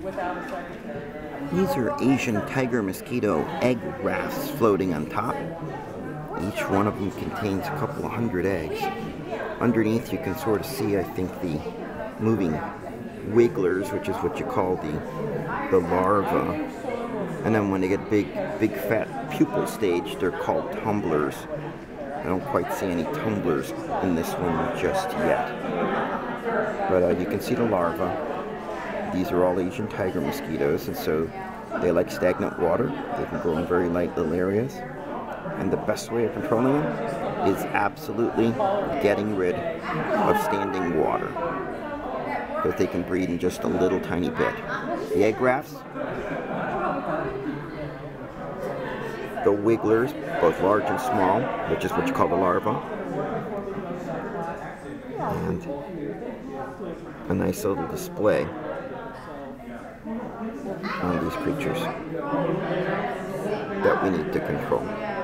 These are Asian tiger mosquito egg rafts floating on top. Each one of them contains a couple of hundred eggs. Underneath you can sort of see, I think, the moving wigglers, which is what you call the, the larva. And then when they get big, big fat pupal stage, they're called tumblers. I don't quite see any tumblers in this one just yet. But uh, you can see the larva. These are all Asian tiger mosquitoes, and so they like stagnant water. They can grow in very light little areas. And the best way of controlling them is absolutely getting rid of standing water. Because they can breed in just a little tiny bit. The egg rafts, the wigglers, both large and small, which is what you call the larva. And a nice little display on these creatures that we need to control.